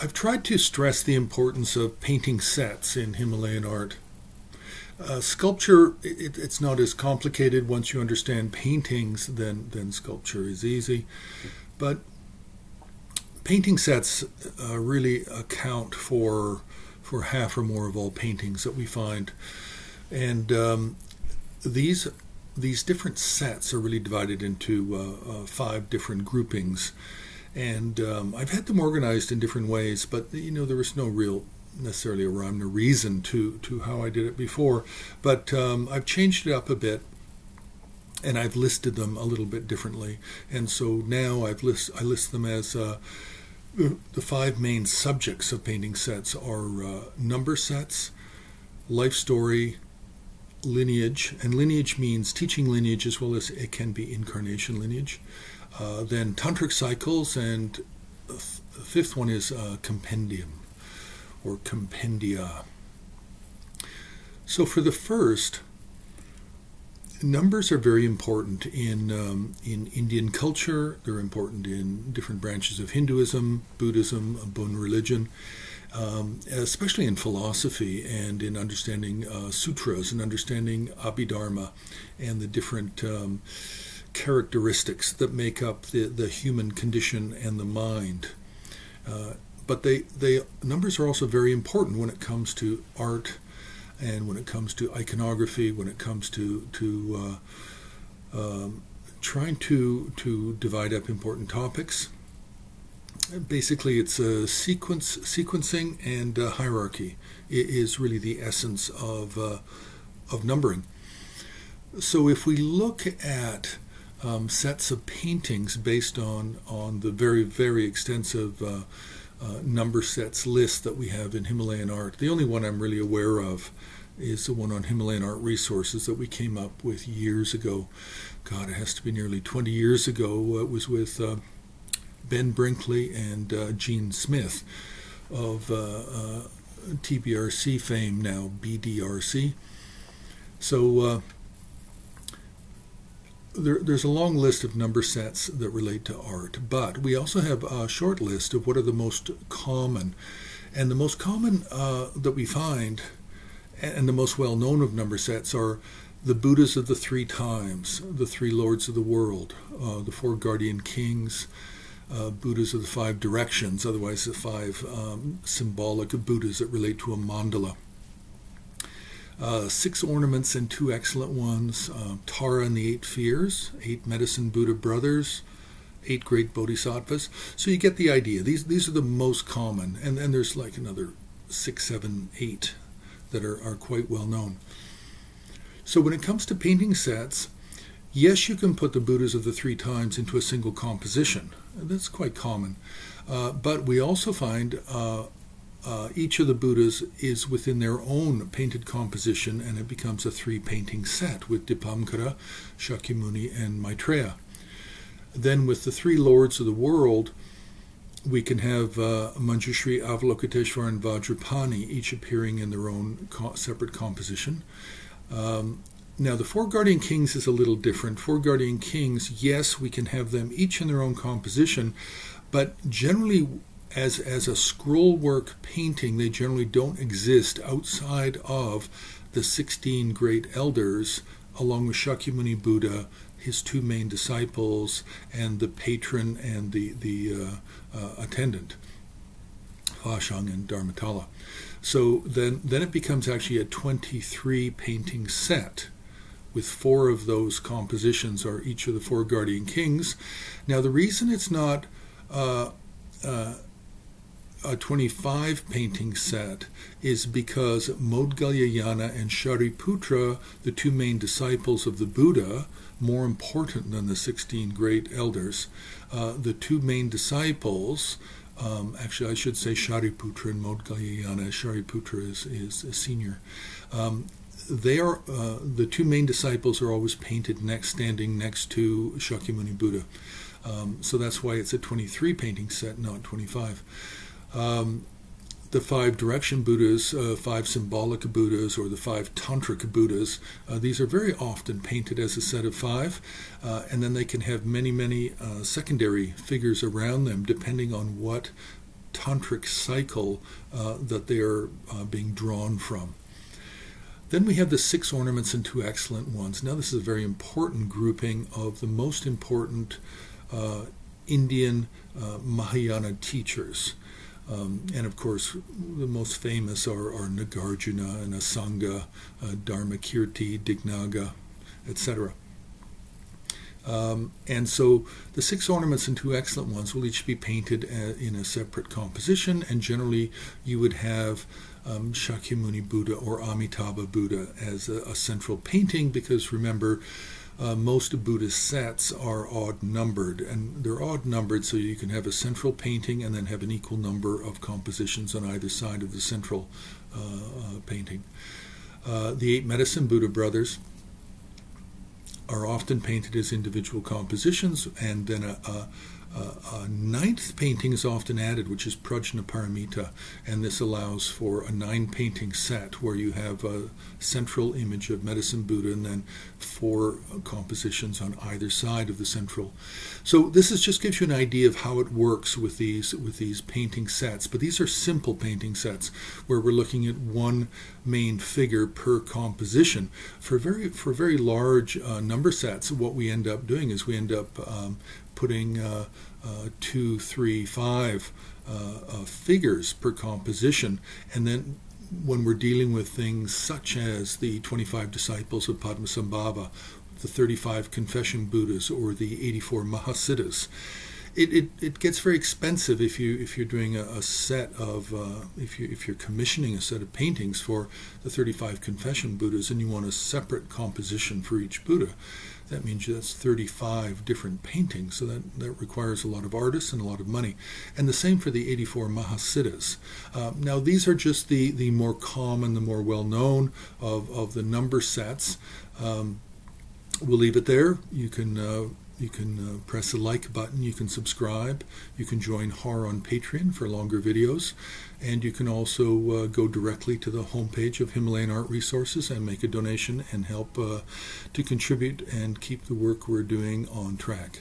I've tried to stress the importance of painting sets in Himalayan art. Uh, sculpture, it, it's not as complicated once you understand paintings, then, then sculpture is easy. But painting sets uh, really account for, for half or more of all paintings that we find. And um, these, these different sets are really divided into uh, uh five different groupings. And um, I've had them organized in different ways, but you know, there was no real necessarily a rhyme or reason to to how I did it before, but um, I've changed it up a bit, and I've listed them a little bit differently. And so now I've list I list them as uh, the five main subjects of painting sets are uh, number sets, life story, lineage, and lineage means teaching lineage as well as it can be incarnation lineage. Uh, then tantric cycles, and the fifth one is uh, compendium or compendia. So for the first, numbers are very important in um, in Indian culture. They're important in different branches of Hinduism, Buddhism, Bon religion, um, especially in philosophy and in understanding uh, sutras and understanding Abhidharma and the different um, characteristics that make up the, the human condition and the mind. Uh, but they, they numbers are also very important when it comes to art and when it comes to iconography, when it comes to to uh, um, trying to to divide up important topics. Basically, it's a sequence sequencing and uh, hierarchy it is really the essence of uh, of numbering. So if we look at um, sets of paintings based on on the very very extensive uh, uh, number sets list that we have in Himalayan art. The only one I'm really aware of is the one on Himalayan art resources that we came up with years ago. God, it has to be nearly 20 years ago. It was with uh, Ben Brinkley and uh, Gene Smith of uh, uh, TBRC fame, now BDRC. So there, there's a long list of number sets that relate to art, but we also have a short list of what are the most common. And the most common uh, that we find, and the most well known of number sets, are the Buddhas of the three times, the three lords of the world, uh, the four guardian kings, uh, Buddhas of the five directions, otherwise, the five um, symbolic Buddhas that relate to a mandala. Uh, six ornaments and two excellent ones. Uh, Tara and the Eight Fears, eight Medicine Buddha brothers, eight great bodhisattvas. So you get the idea. These these are the most common, and then there's like another six, seven, eight that are, are quite well known. So when it comes to painting sets, yes, you can put the Buddhas of the three times into a single composition. That's quite common. Uh, but we also find uh, uh, each of the Buddhas is within their own painted composition, and it becomes a three painting set with Dipamkara, Shakyamuni, and Maitreya. Then, with the three lords of the world, we can have uh, Manjushri, Avalokiteshvara, and Vajrapani, each appearing in their own co- separate composition. Um, now, the four guardian kings is a little different. Four guardian kings, yes, we can have them each in their own composition, but generally as as a scrollwork painting, they generally don't exist outside of the 16 great elders, along with Shakyamuni Buddha, his two main disciples, and the patron and the the uh, uh, attendant, Fashang and Dharmatala. So then then it becomes actually a 23 painting set with four of those compositions are each of the four guardian kings. Now the reason it's not uh, uh, a 25 painting set is because Maudgalyayana and Shariputra, the two main disciples of the Buddha, more important than the 16 great elders, uh, the two main disciples, um, actually I should say Shariputra and Maudgalyayana, Shariputra is, is a senior. Um, they are uh, the two main disciples are always painted next, standing next to Shakyamuni Buddha. Um, so that's why it's a 23 painting set, not 25. Um, the five direction Buddhas, uh, five symbolic Buddhas, or the five tantric Buddhas, uh, these are very often painted as a set of five, uh, and then they can have many, many uh, secondary figures around them depending on what tantric cycle uh, that they are uh, being drawn from. Then we have the six ornaments and two excellent ones. Now, this is a very important grouping of the most important uh, Indian uh, Mahayana teachers. Um, and of course, the most famous are, are Nagarjuna and Asanga, uh, Dharmakirti, Dignaga, etc. Um, and so the six ornaments and two excellent ones will each be painted uh, in a separate composition, and generally you would have um, Shakyamuni Buddha or Amitabha Buddha as a, a central painting because remember, uh, most Buddhist sets are odd numbered, and they're odd numbered so you can have a central painting and then have an equal number of compositions on either side of the central uh, uh, painting. Uh, the eight medicine Buddha brothers are often painted as individual compositions, and then a, a, a, ninth painting is often added, which is Prajnaparamita, and this allows for a nine painting set where you have a central image of Medicine Buddha and then four compositions on either side of the central. So this is just gives you an idea of how it works with these with these painting sets. But these are simple painting sets where we're looking at one main figure per composition. For very for very large uh, number sets, what we end up doing is we end up um, putting uh, uh, two, three, five uh, figures per composition, and then when we're dealing with things such as the 25 disciples of Padmasambhava, the 35 confession Buddhas, or the 84 Mahasiddhas, it, it, it gets very expensive if you if you're doing a, a set of uh, if you if you're commissioning a set of paintings for the 35 confession Buddhas and you want a separate composition for each Buddha that means that's 35 different paintings. So that, that requires a lot of artists and a lot of money. And the same for the 84 Mahasiddhas. Uh, now, these are just the, the more common, the more well known of, of the number sets. Um, we'll leave it there. You can. Uh, you can uh, press the like button, you can subscribe, you can join HAR on Patreon for longer videos, and you can also uh, go directly to the homepage of Himalayan Art Resources and make a donation and help uh, to contribute and keep the work we're doing on track.